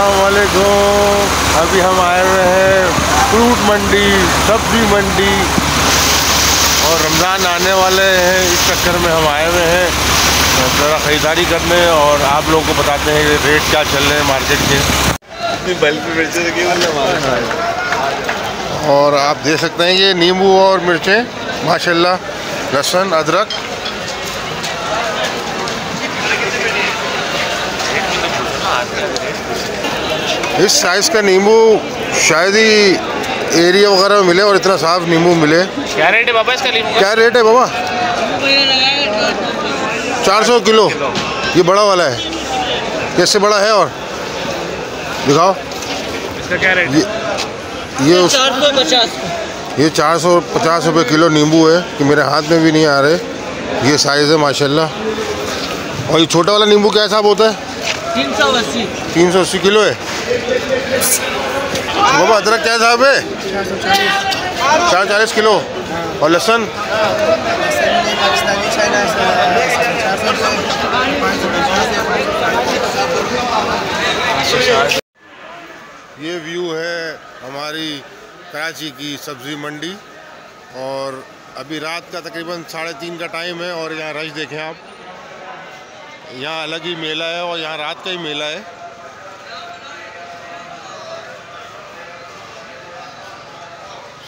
असलकुम अभी हम आए हुए हैं फ्रूट मंडी सब्ज़ी मंडी। और रमज़ान आने वाले हैं इस चक्कर में हम आए हुए हैं। ज़रा ख़रीदारी करने और आप लोगों को बताते हैं कि रेट क्या चल रहे हैं मार्केट के। और आप देख सकते हैं ये नींबू और मिर्चें माशाल्लाह लहसुन अदरक इस साइज़ का नींबू शायद ही एरिया वगैरह में मिले और इतना साफ़ नींबू मिले। क्या रेट है बाबा इसका नींबू क्या रेट है बाबा? चार सौ किलो। ये बड़ा वाला है। कैसे बड़ा है और दिखाओ। इसका क्या रेट ये ये उस ये चार सौ पचास रुपये किलो नींबू है कि मेरे हाथ में भी नहीं आ रहे। ये साइज़ है माशाल्लाह। और ये छोटा वाला नींबू क्या हिसाब होता है? तीन सौ अस्सी। तीन सौ अस्सी किलो है। बाबा अदरक क्या हिसाब है चार चालीस किलो। और लहसुन? ये व्यू है हमारी कराची की सब्ज़ी मंडी। और अभी रात का तकरीबन साढ़े तीन का टाइम है और यहाँ रश देखें आप। यहाँ अलग ही मेला है और यहाँ रात का ही मेला है।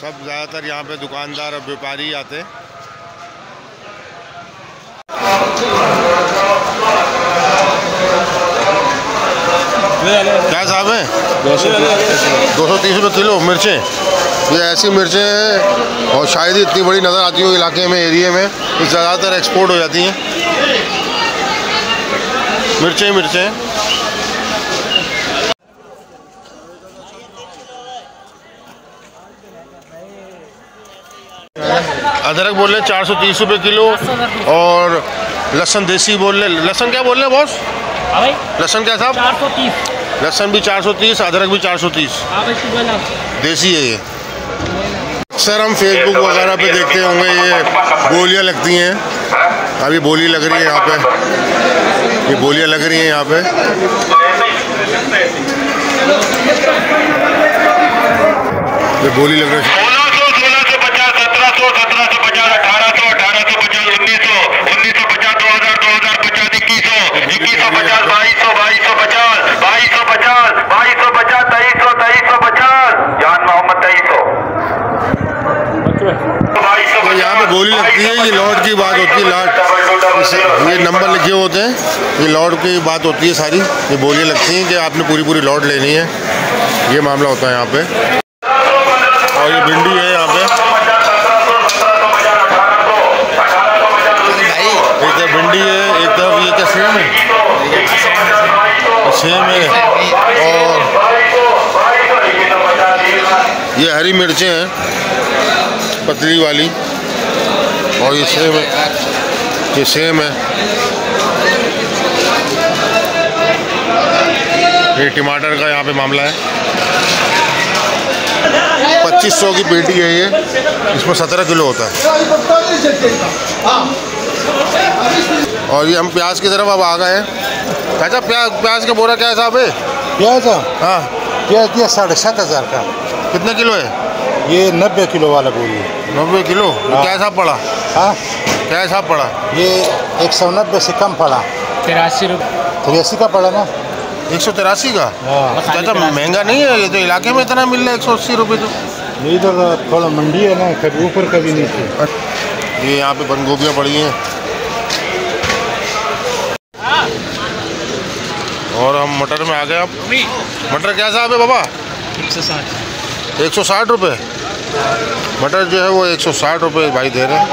सब ज़्यादातर यहाँ पे दुकानदार और व्यापारी आते हैं। क्या साहब है? दो सौ तीस। रुपये किलो मिर्चें। ये ऐसी मिर्चें हैं और शायद ही इतनी बड़ी नज़र आती हो इलाके में एरिए में ये ज़्यादातर एक्सपोर्ट हो जाती हैं। मिर्चें मिर्चें। अदरक बोल रहे हैं चार सौ तीस रुपये किलो और लहसुन देसी बोल रहे लहसन क्या बोल रहे हैं बॉस लहसन क्या साहब? चार सौ तीस। लहसुन भी चार सौ तीस अदरक भी चार सौ तीस। हाँ देसी है ये। अक्सर हम फेसबुक वगैरह पे देखते होंगे ये बोलियाँ लगती हैं। अभी बोली लग रही है यहाँ पे। ये बोलियाँ लग रही हैं यहाँ पे। ये बोली लग रही है सोलह सौ सोलह सौ पचास सत्रह सौ सत्रह सौ पचास अठारह सौ अठारह सौ पचास उन्नीस सौ उन्नीस सौ पचास दो हज़ार दो हज़ार पचास इक्कीस सौ इक्कीस सौ पचास बाईस सौ बाईस सौ पचास बाईस सौ पचास बाईस सौ पचास तेईस सौ तेईस सौ पचास जान मोहम्मद तेईस सौ बाईस गोली लगती है ये लॉट की बात होती है लॉट इस- ये नंबर लिखे होते हैं ये लॉट की बात होती है सारी। ये बोलियाँ लगती हैं कि आपने पूरी पूरी लॉट लेनी है। ये मामला होता है यहाँ पे। और ये भिंडी है यहाँ पे। एक तरफ़ भिंडी है एक तरफ़ ये क्या सेम है? सेम है। और ये हरी मिर्चें हैं पतली वाली। और ये सेम है। ये सेम है। ये टमाटर का यहाँ पे मामला है। पच्चीस सौ की पेटी है ये। इसमें सत्रह किलो होता है। और ये हम प्याज की तरफ़ अब आ गए हैं। चाचा प्याज प्याज का बोरा क्या हिसाब है प्याज हाँ? प्याज दिया साढ़े सात हज़ार का। कितने किलो है? ये नब्बे किलो वाला बोरी है। नब्बे किलो? क्या हिसाब पड़ा? हाँ? क्या हिसाब पड़ा? ये एक सौ नब्बे से कम पड़ा। तिरासी रुपये तिरासी का पड़ा ना? एक सौ तिरासी का? हाँ। चाचा महँगा नहीं है? ये तो इलाके में इतना मिल रहा है एक सौ अस्सी रुपये तो। ये तो थोड़ा मंडी है ना कभी ऊपर कभी नीचे ये यहाँ पे बंद गोभियाँ पड़ी हैं। और हम मटर में आ गए अब। मटर क्या साहब है बाबा? एक सौ साठ। एक सौ साठ रुपये? मटर जो है वो एक सौ साठ रुपये भाई दे रहे हैं।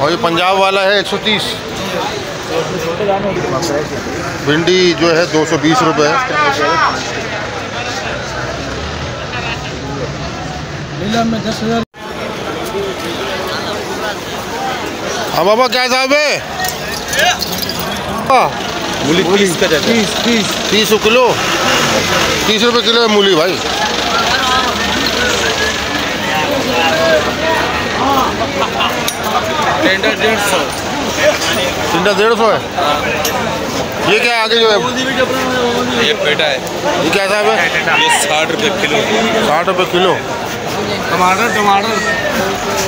और ये पंजाब वाला है एक सौ तीस। भिंडी जो है दो सौ बीस रुपये हाँ। बाबा क्या साहब है? हाँ। मूली तीस का जाता है। तीस किलो। तीस रुपये किलो है मूली भाई। टेंडर डेढ़ सौ। टिंडा डेढ़ सौ है? ये क्या है आगे जो है? ये पेटा है। ये क्या साहब है ये साठ रुपये किलो। साठ रुपये किलो। टमाटर टमाटर।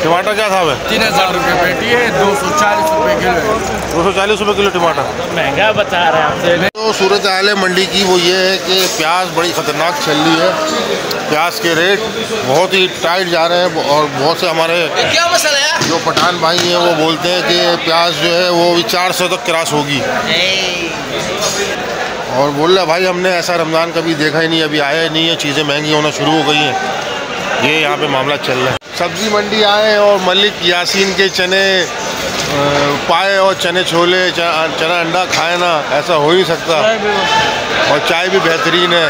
टमाटर क्या साहब है? तीन हज़ार रुपये पेटी है दो सौ चालीस रुपये किलो दो सौ चालीस रुपये किलो टमाटर। महँगा बता रहे हैं आपसे तो। सूरत हाल है मंडी की वो ये है कि प्याज बड़ी ख़तरनाक चल रही है। प्याज के रेट बहुत ही टाइट जा रहे हैं और बहुत से हमारे क्या मसाला है? जो पठान भाई हैं वो बोलते हैं कि प्याज जो है वो भी चार सौ तक क्रॉस होगी। और बोल रहा भाई हमने ऐसा रमज़ान कभी देखा ही नहीं अभी आया ही नहीं है चीज़ें महँगी होना शुरू हो गई हैं। ये यहाँ पे मामला चल रहा है। सब्ज़ी मंडी आए और मलिक यासीन के चने पाए और चने छोले चना अंडा खाए ना ऐसा हो ही सकता। और चाय भी बेहतरीन है।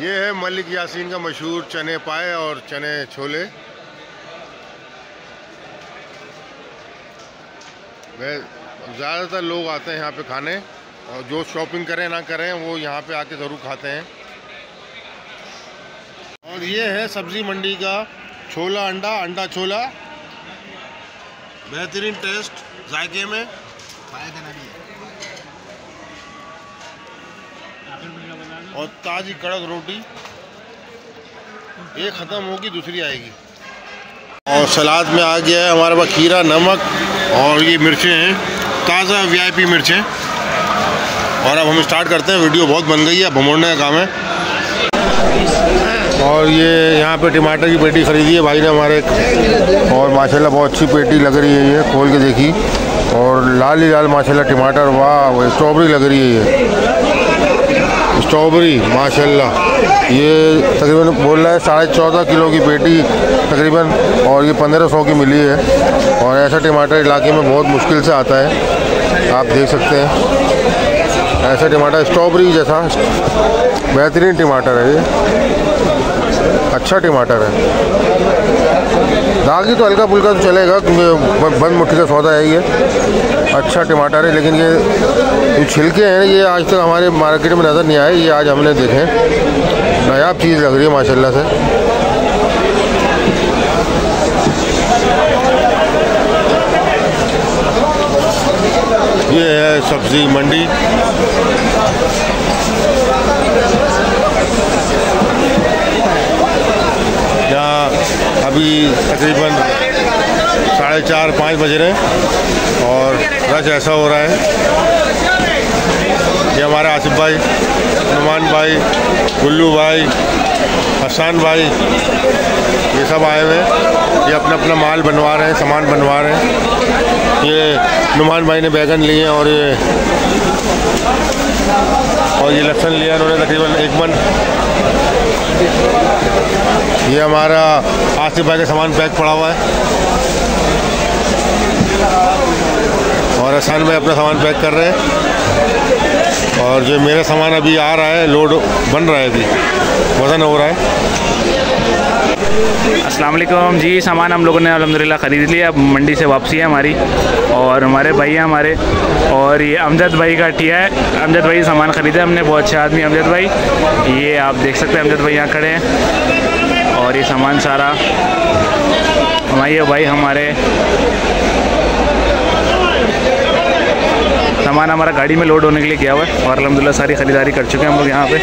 ये है मलिक यासीन का मशहूर चने पाए और चने छोले। ज़्यादातर लोग आते हैं यहाँ पे खाने और जो शॉपिंग करें ना करें वो यहाँ पे आके ज़रूर खाते हैं। ये है सब्ज़ी मंडी का छोला अंडा अंडा छोला। बेहतरीन टेस्ट जायके में। और ताज़ी कड़क रोटी, ये ख़त्म होगी, दूसरी आएगी। और सलाद में आ गया है हमारे पास खीरा, नमक और ये मिर्चें हैं। ताज़ा वीआईपी मिर्चें। और अब हम स्टार्ट करते हैं। वीडियो बहुत बन गई है भमोड़ने का काम है। और ये यहाँ पे टमाटर की पेटी ख़रीदी है भाई ने हमारे और माशाल्लाह बहुत अच्छी पेटी लग रही है ये, खोल के देखी। और लाल ही लाल माशाल्लाह टमाटर, वाह, स्ट्रॉबेरी लग रही है ये। स्ट्रॉबेरी, माशाल्लाह। ये तकरीबन बोल रहा है साढ़े चौदह किलो की पेटी तकरीबन, और ये पंद्रह सौ की मिली है। और ऐसा टमाटर इलाके में बहुत मुश्किल से आता है। आप देख सकते हैं। ऐसा टमाटर, स्ट्रॉबेरी जैसा। बेहतरीन टमाटर है ये। अच्छा टमाटर है। दागी तो हल्का फुल्का तो चलेगा, क्योंकि बंद मुट्ठी का सौदा है ये। अच्छा टमाटर है, लेकिन ये जो छिलके हैं, ये आज तक हमारे मार्केट में नज़र नहीं आए, ये आज हमने देखे। नायाब चीज़ लग रही है, माशाल्लाह से। ये है सब्ज़ी मंडी। यहाँ अभी तकरीबन साढ़े चार, पाँच बज रहे हैं और रश ऐसा हो रहा है ये हमारे आसिफ भाई नुमान भाई, गुल्लू भाई हसान भाई, ये सब आए हुए हैं। ये अपना अपना माल बनवा रहे हैं, सामान बनवा रहे हैं। ये नुमान भाई ने बैगन लिए और ये और ये लहसुन लिया उन्होंने तकरीबन एक मन। ये हमारा आसिफ भाई का सामान पैक पड़ा हुआ है। और हसान भाई अपना सामान पैक कर रहे हैं। और जो मेरा सामान अभी आ रहा है लोड बन रहा है अभी। वज़न हो रहा है। वालेकुम जी, सामान हम लोगों ने अलहमदिल्ला ख़रीद लिया, अब मंडी से वापसी है हमारी। और हमारे भाई हैं हमारे, और ये अमजद भाई का टिया है। अमजद भाई सामान ख़रीदा हमने, बहुत अच्छे आदमी अमजद भाई। ये आप देख सकते हैं, अमजद भाई यहाँ खड़े हैं। और ये सामान सारा। हमारे भाई हमारे सामान हमारा गाड़ी में लोड होने के लिए गया हुआ है और अलहमदिल्ला सारी ख़रीदारी कर चुके हैं हम लोग यहाँ पे।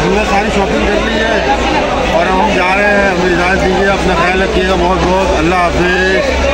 हमने सारी शॉपिंग कर ली है और हम जा रहे हैं। हमें इजाज़त दीजिए, अपना ख्याल रखिएगा बहुत बहुत अल्लाह हाफिज़।